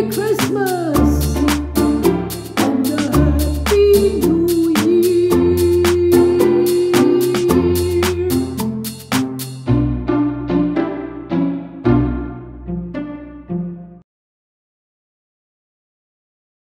Merry Christmas!